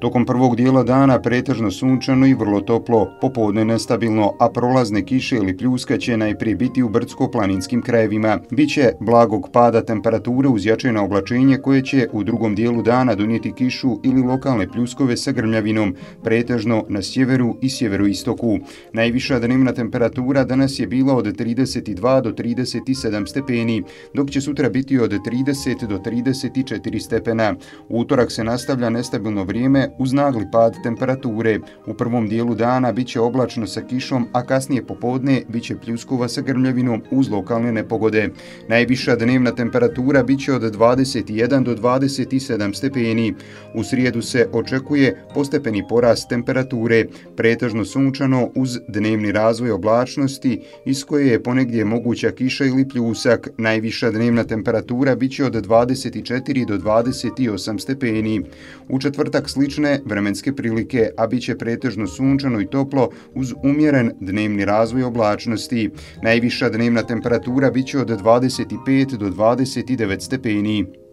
Tokom prvog dijela dana pretežno sunčano i vrlo toplo, popodne nestabilno, a prolazne kiše ili pljuska će najprije biti u brdsko-planinskim krajevima. Biće blagog pada temperature uz jačajno oblačenje koje će u drugom dijelu dana donijeti kišu ili lokalne pljuskove sa grmljavinom, pretežno na sjeveru i sjeveroistoku. Najviša dnevna temperatura danas je bila od 32 do 37 stepeni, dok će sutra biti od 30 do 34 stepena. U utorak se nastavlja nestabilno vrijeme uz nagli pad temperature. U prvom dijelu dana bit će oblačno sa kišom, a kasnije popodne bit će pljuskova sa grmljavinom uz lokalne nepogode. Najviša dnevna temperatura bit će od 21 do 27 stepeni. U srijedu se očekuje postepeni porast temperature, pretežno sunčano uz dnevni razvoj oblačnosti, iz koje je ponegdje moguća kiša ili pljusak. Najviša dnevna temperatura bit će od 24 do 28 stepeni. U četvrtak slično slične vremenske prilike, a bit će pretežno sunčano i toplo uz umjeren dnevni razvoj oblačnosti. Najviša dnevna temperatura bit će od 25 do 29 stepeni.